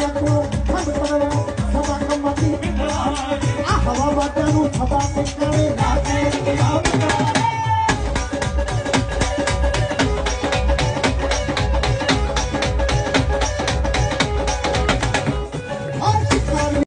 Yeah.